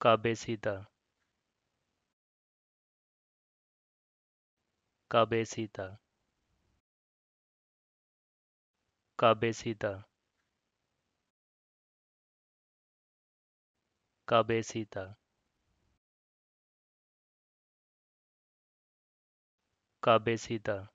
cabecita cabecita cabecita cabecita cabecita